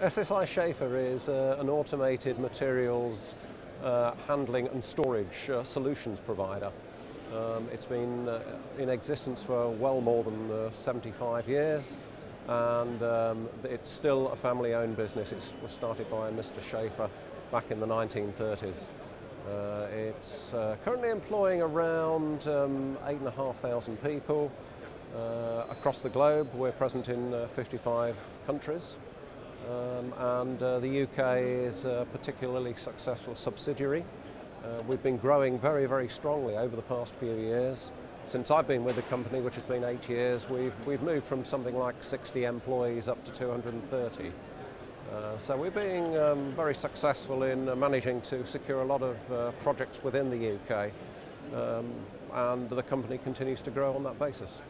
SSI Schaefer is uh, an automated materials uh, handling and storage uh, solutions provider. Um, it's been uh, in existence for well more than uh, 75 years and um, it's still a family owned business. It was started by Mr. Schaefer back in the 1930s. Uh, it's currently employing around um, 8,500 people across the globe. We're present in 55 countries. Um, and uh, the UK is a particularly successful subsidiary. Uh, we've been growing very, very strongly over the past few years. Since I've been with the company, which has been eight years, we've, we've moved from something like 60 employees up to 230. Uh, so we're being um, very successful in uh, managing to secure a lot of uh, projects within the UK, um, and the company continues to grow on that basis.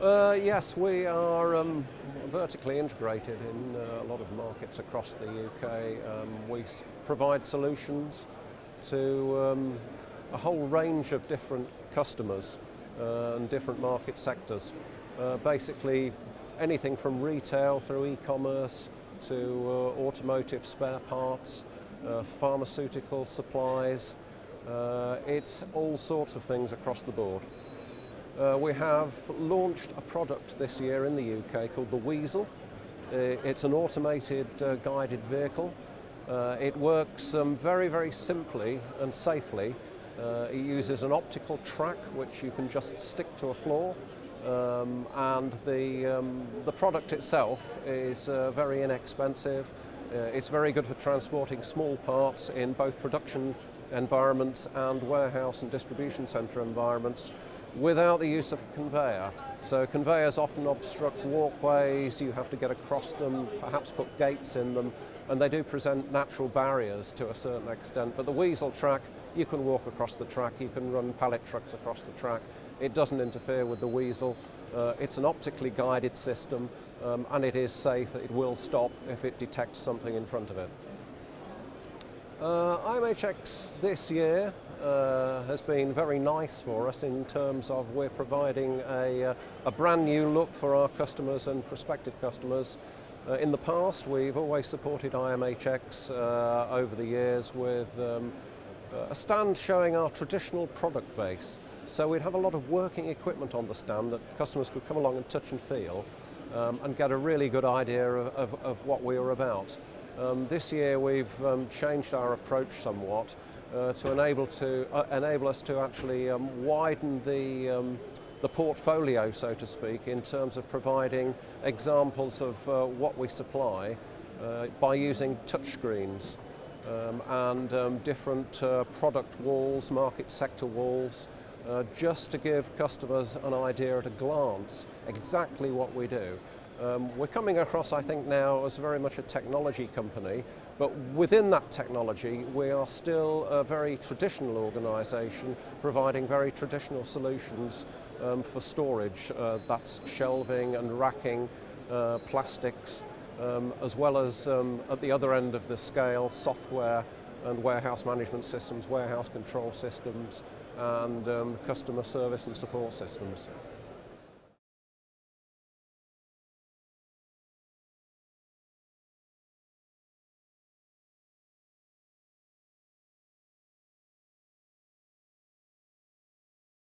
Uh, yes, we are um, vertically integrated in uh, a lot of markets across the UK. Um, we provide solutions to um, a whole range of different customers uh, and different market sectors. Uh, basically, anything from retail through e-commerce to uh, automotive spare parts, uh, pharmaceutical supplies. it's all sorts of things across the board. Uh, we have launched a product this year in the UK called the Weasel. Uh, it's an automated uh, guided vehicle. Uh, it works um, very, very simply and safely. Uh, it uses an optical track which you can just stick to a floor um, and the, um, the product itself is very inexpensive. it's very good for transporting small parts in both production environments and warehouse and distribution centre environments without the use of a conveyor. So conveyors often obstruct walkways, you have to get across them, perhaps put gates in them, and they do present natural barriers to a certain extent. But the Weasel track, you can walk across the track, you can run pallet trucks across the track. It doesn't interfere with the Weasel. Uh, it's an optically guided system, um, and it is safe. It will stop if it detects something in front of it. Uh, IMHX this year uh, has been very nice for us in terms of we're providing a, uh, a brand new look for our customers and prospective customers. Uh, in the past, we've always supported IMHX uh, over the years with um, a stand showing our traditional product base. So we'd have a lot of working equipment on the stand that customers could come along and touch and feel um, and get a really good idea of, of, of what we were about. Um, this year we've um, changed our approach somewhat uh, to enable to uh, enable us to actually um, widen the um, the portfolio, so to speak, in terms of providing examples of uh, what we supply uh, by using touchscreens um, and um, different uh, product walls, market sector walls, uh, just to give customers an idea at a glance exactly what we do. Um, we're coming across, I think, now as very much a technology company, but within that technology, we are still a very traditional organisation providing very traditional solutions um, for storage. Uh, that's shelving and racking, uh, plastics, um, as well as um, at the other end of the scale, software and warehouse management systems, warehouse control systems, and um, customer service and support systems.